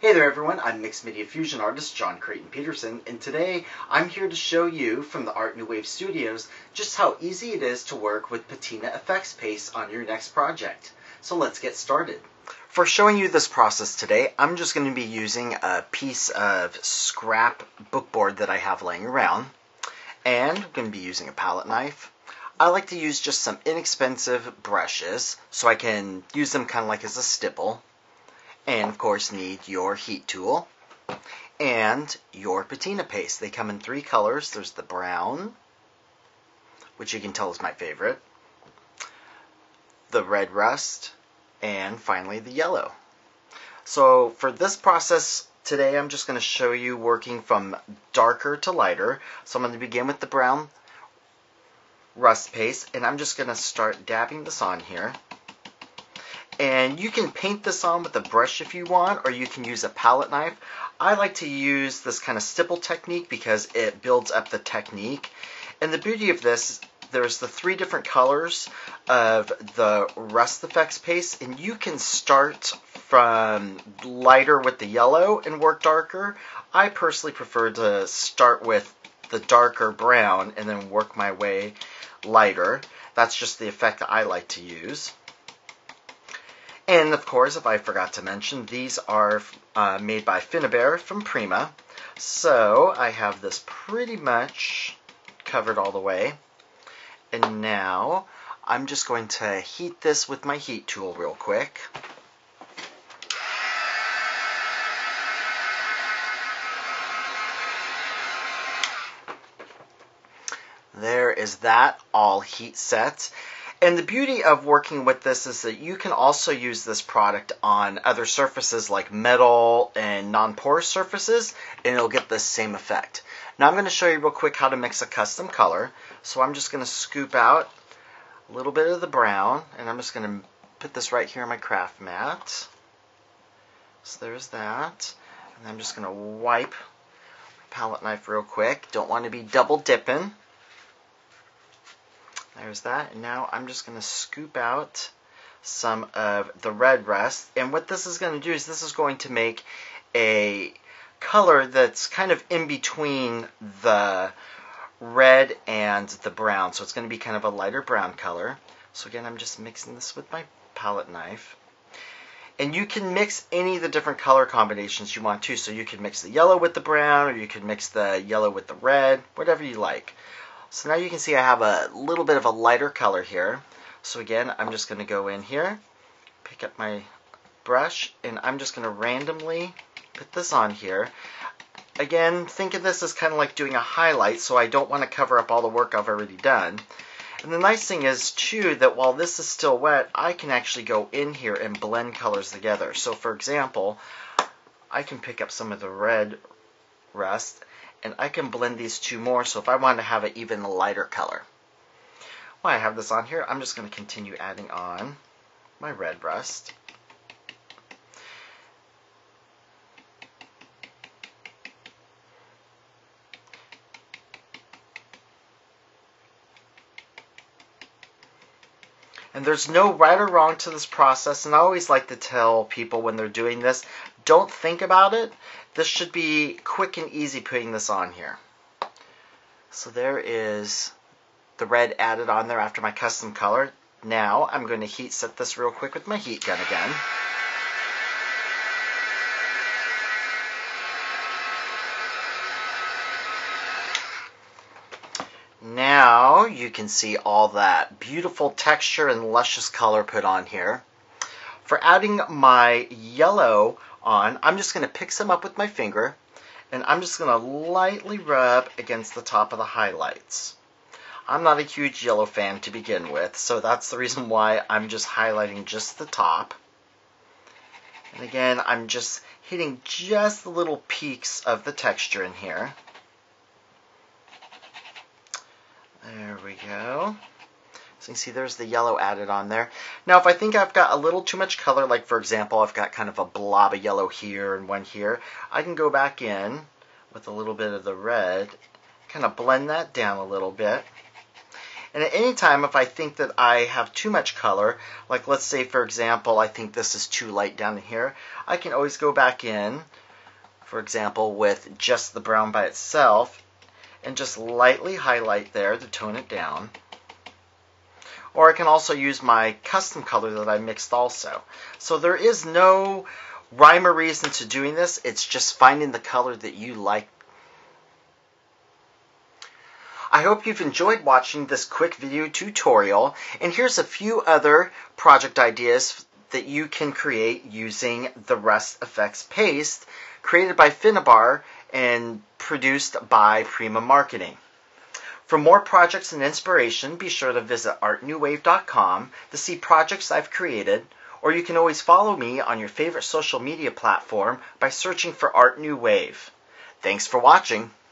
Hey there everyone, I'm Mixed Media Fusion artist John Creighton Petersen, and today I'm here to show you from the Art New Wave Studios just how easy it is to work with Patina Effects Paste on your next project. So let's get started. For showing you this process today, I'm just going to be using a piece of scrap bookboard that I have laying around, and I'm going to be using a palette knife. I like to use just some inexpensive brushes so I can use them kind of like as a stipple and of course need your heat tool and your patina paste. They come in three colors. There's the brown, which you can tell is my favorite, the red rust, and finally the yellow. So for this process today, I'm just going to show you working from darker to lighter. So I'm going to begin with the brown rust paste, and I'm just going to start dabbing this on here. And you can paint this on with a brush if you want, or you can use a palette knife. I like to use this kind of stipple technique because it builds up the technique. And the beauty of this, is there's the three different colors of the Rust Effects paste, and you can start from lighter with the yellow and work darker. I personally prefer to start with the darker brown and then work my way lighter. That's just the effect that I like to use. And of course, if I forgot to mention, these are uh, made by Finnabair from Prima. So I have this pretty much covered all the way. And now I'm just going to heat this with my heat tool real quick. There is that all heat set. And the beauty of working with this is that you can also use this product on other surfaces like metal and non-porous surfaces, and it'll get the same effect. Now I'm going to show you real quick how to mix a custom color. So I'm just going to scoop out a little bit of the brown, and I'm just going to put this right here on my craft mat. So there's that. And I'm just going to wipe my palette knife real quick. Don't want to be double dipping. There's that. And now I'm just going to scoop out some of the red rust. And what this is going to do is this is going to make a color that's kind of in between the red and the brown. So it's going to be kind of a lighter brown color. So again, I'm just mixing this with my palette knife. And you can mix any of the different color combinations you want to. So you can mix the yellow with the brown, or you can mix the yellow with the red, whatever you like. So now you can see I have a little bit of a lighter color here. So again, I'm just going to go in here, pick up my brush, and I'm just going to randomly put this on here. Again, think of this as kind of like doing a highlight, so I don't want to cover up all the work I've already done. And the nice thing is, too, that while this is still wet, I can actually go in here and blend colors together. So, for example, I can pick up some of the red rust and I can blend these two more. So if I want to have an even lighter color, while I have this on here, I'm just going to continue adding on my red rust. And there's no right or wrong to this process. And I always like to tell people when they're doing this, don't think about it. This should be quick and easy putting this on here. So there is the red added on there after my custom color. Now I'm going to heat set this real quick with my heat gun again. Now you can see all that beautiful texture and luscious color put on here. For adding my yellow on, I'm just going to pick some up with my finger and I'm just going to lightly rub against the top of the highlights. I'm not a huge yellow fan to begin with, so that's the reason why I'm just highlighting just the top. And again, I'm just hitting just the little peaks of the texture in here. There we go. So you can see there's the yellow added on there. Now if I think I've got a little too much color, like for example I've got kind of a blob of yellow here and one here, I can go back in with a little bit of the red, kind of blend that down a little bit. And at any time, if I think that I have too much color, like let's say, for example, I think this is too light down here, I can always go back in, for example, with just the brown by itself, and just lightly highlight there to tone it down. Or I can also use my custom color that I mixed also. So there is no rhyme or reason to doing this. It's just finding the color that you like I hope you've enjoyed watching this quick video tutorial, and here's a few other project ideas that you can create using the Rust Effects paste created by Finnabair and produced by Prima Marketing. For more projects and inspiration, be sure to visit artnewwave.com to see projects I've created, or you can always follow me on your favorite social media platform by searching for Art New Wave. Thanks for watching.